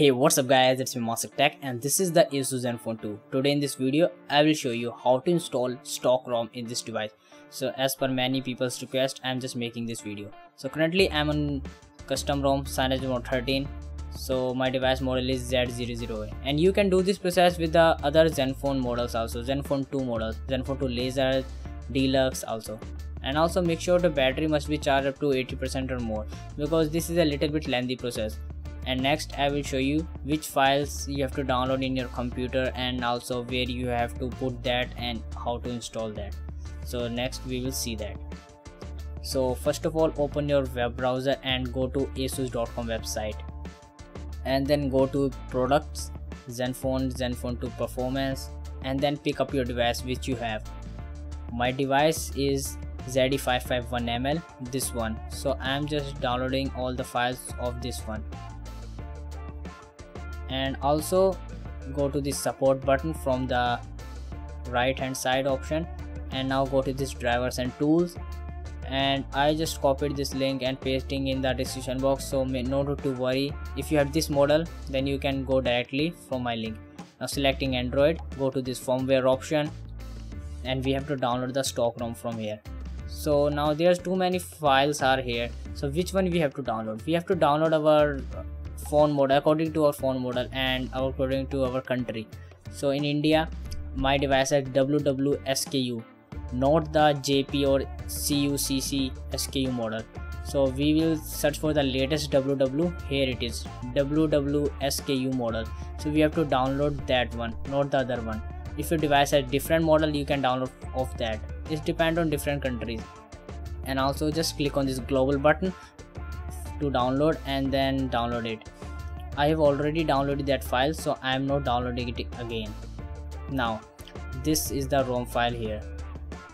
Hey what's up guys it's me Meemansak Tech and this is the Asus Zenfone 2. Today in this video I will show you how to install stock ROM in this device. So as per many people's request I am just making this video. So currently I am on custom ROM CyanogenMod 13 so my device model is Z00A and you can do this process with the other Zenfone models also Zenfone 2 models Zenfone 2 Laser Deluxe also and also make sure the battery must be charged up to 80% or more because this is a little bit lengthy process and next I will show you which files you have to download in your computer and also where you have to put that and how to install that. So next we will see that. So first of all open your web browser and go to asus.com website. And then go to products zenfone zenfone 2 performance and then pick up your device which you have. My device is ZE551ML this one. So I am just downloading all the files of this one and also go to the support button from the right hand side option. And now go to this drivers and tools. And I just copied this link and pasting in the description box. So no need to worry. If you have this model then you can go directly from my link. Now selecting Android go to this firmware option. And we have to download the stock ROM from here. So now there's too many files are here. So which one we have to download? We have to download our phone model according to our phone model and according to our country. So in india my device has wwsku not the jp or cucc sku model. So we will search for the latest ww here it is wwsku model. So we have to download that one not the other one. If your device has different model you can download of that. It depends on different countries. And also just click on this global button to download and then download it I have already downloaded that file so I am not downloading it again. Now this is the ROM file here.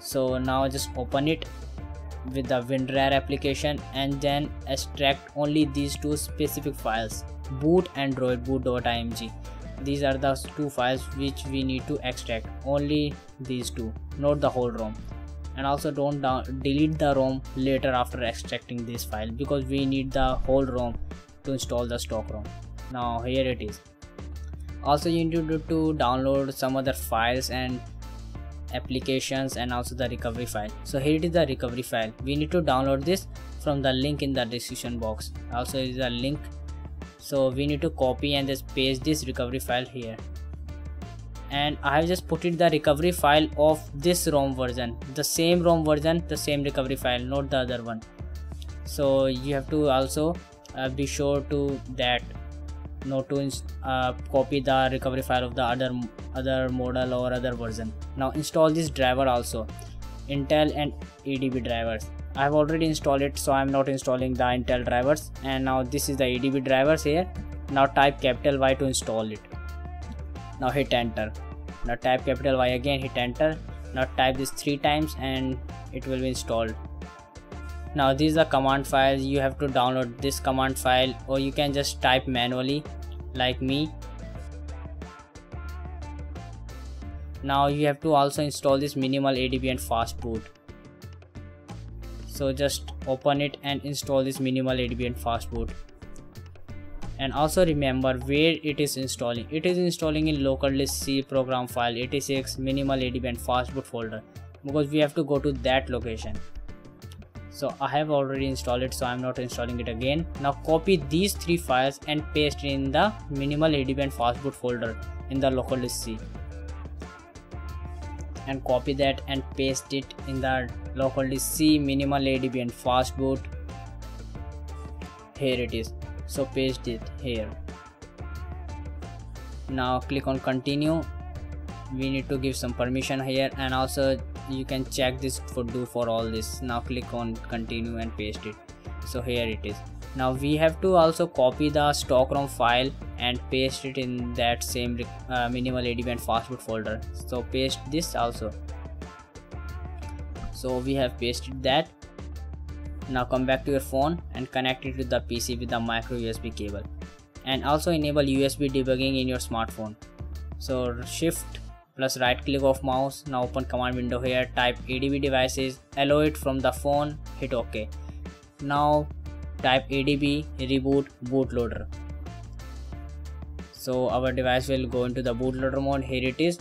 So now just open it with the WinRAR application and then extract only these two specific files boot android boot.img these are the two files which we need to extract only these two not the whole ROM. And also don't delete the ROM later after extracting this file because we need the whole ROM to install the stock ROM. Now here it is. Also you need to, download some other files and applications and also the recovery file. So here it is the recovery file. We need to download this from the link in the description box. Also is a link. So we need to copy and just paste this recovery file here and I have just put it the recovery file of this ROM version the same ROM version the same recovery file not the other one so you have to also uh, be sure to that not to uh, copy the recovery file of the other other model or other version. Now install this driver also. Intel and adb drivers. I have already installed it so i'm not installing the intel drivers. And now this is the adb drivers here. Now type capital y to install it. Now hit enter. Now type capital y again hit enter. Now type this three times and it will be installed now these are command files. You have to download this command file or you can just type manually like me. Now you have to also install this minimal adb and fast boot. So just open it and install this minimal adb and fast boot. And also remember where it is installing. It is installing in local disk c program file 86 minimal adb and fastboot folder because we have to go to that location so i have already installed it so i'm not installing it again. Now copy these three files and paste in the minimal adb and fastboot folder in the local disk c. And copy that and paste it in the local disk c minimal adb and fastboot. Here it is. So paste it here. Now click on continue. We need to give some permission here and also you can check this for do for all this. Now click on continue and paste it. So here it is. Now we have to also copy the stock ROM file and paste it in that same uh, minimal adb and fastboot folder. So paste this also. So we have pasted that. Now come back to your phone and connect it to the PC with the micro USB cable. And also enable USB debugging in your smartphone. So shift plus right click of mouse now open command window here type adb devices allow it from the phone hit ok. Now type adb reboot bootloader. So our device will go into the bootloader mode here it is.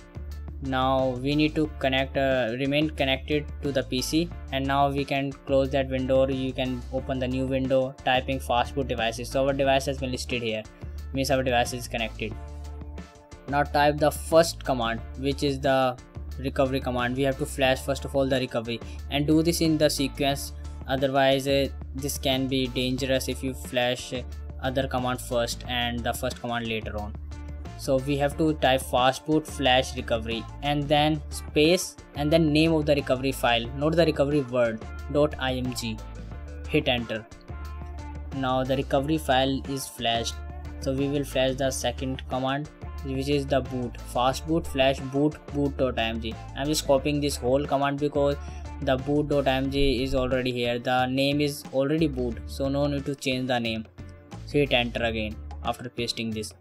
Now we need to connect uh, remain connected to the pc and now we can close that window you can open the new window typing fastboot devices. So our device has been listed here means our device is connected now type the first command which is the recovery command. We have to flash first of all the recovery and do this in the sequence. Otherwise uh, this can be dangerous if you flash other command first and the first command later on. So we have to type fastboot flash recovery and then space and then name of the recovery file. Not the recovery word dot img hit enter. Now the recovery file is flashed. So we will flash the second command which is the boot. Fastboot flash boot boot.img i'm just copying this whole command because the boot.img is already here. The name is already boot so no need to change the name. So hit enter again after pasting this.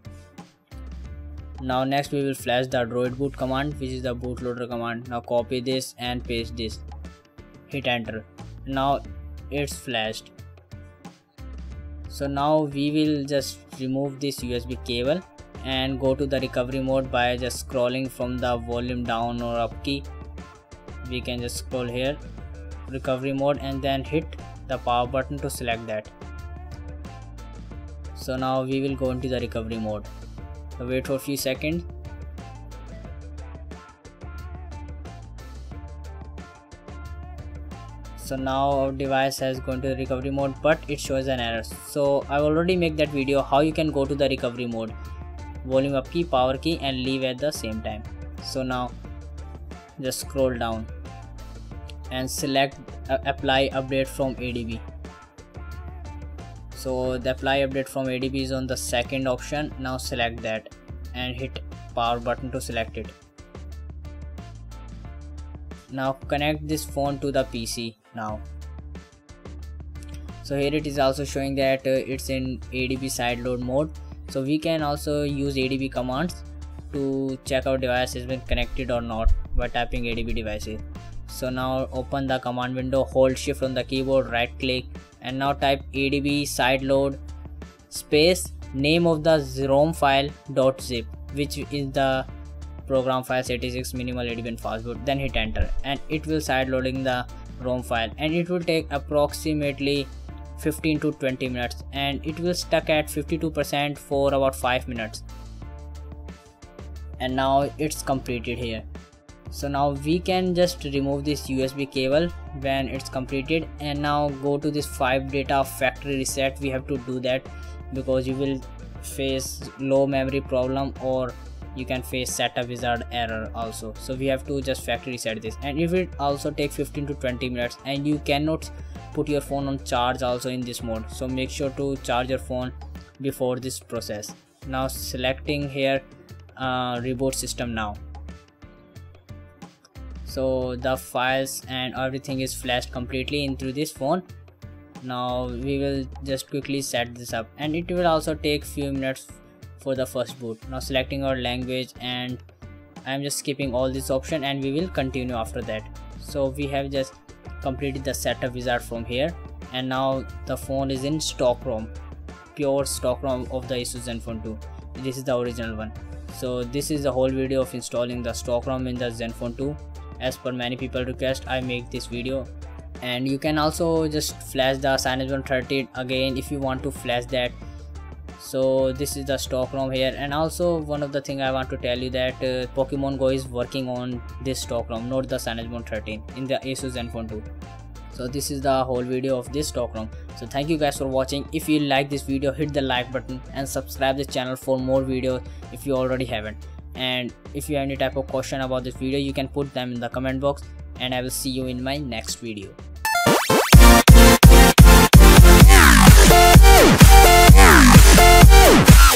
Now next we will flash the droid boot command which is the bootloader command. Now copy this and paste this. Hit enter. Now it's flashed. So now we will just remove this usb cable and go to the recovery mode by just scrolling from the volume down or up key. We can just scroll here recovery mode and then hit the power button to select that. So now we will go into the recovery mode. So wait for a few seconds. So now our device has gone to the recovery mode but it shows an error. So i already make that video how you can go to the recovery mode volume up key power key and leave at the same time. So now just scroll down and select uh, apply update from adb so the apply update from adb is on the second option. Now select that and hit power button to select it. Now connect this phone to the pc now. So here it is also showing that uh, it's in adb side load mode so we can also use adb commands to check our device has been connected or not by typing adb devices so now open the command window hold shift on the keyboard right click and now type adb sideload space name of the rom file dot zip which is the program file 86 minimal adb and fastboot then hit enter and it will side loading the rom file and it will take approximately 15 to 20 minutes and it will stuck at 52% for about 5 minutes. And now it's completed here. So now we can just remove this usb cable when it's completed and now go to this 5 data factory reset. We have to do that because you will face low memory problem or you can face setup wizard error also. So we have to just factory reset this and it will also take 15 to 20 minutes and you cannot put your phone on charge also in this mode. So make sure to charge your phone before this process. Now selecting here uh, reboot system now. So the files and everything is flashed completely into this phone. Now we will just quickly set this up and it will also take few minutes for the first boot. Now selecting our language and i'm just skipping all this option and we will continue after that. So we have just completed the setup wizard from here. And now the phone is in stock rom pure stock rom of the asus zenfone 2 this is the original one. So this is the whole video of installing the stock rom in the zenfone 2 as per many people request i make this video. And you can also just flash the Cyanogen 130 again if you want to flash that so this is the stock rom here. And also one of the thing i want to tell you that uh, pokemon go is working on this stock rom not the Cyanogen 13 in the asus zenfone 2 so this is the whole video of this stock rom so thank you guys for watching. If you like this video hit the like button and subscribe the channel for more videos if you already haven't. And if you have any type of question about this video you can put them in the comment box. And i will see you in my next video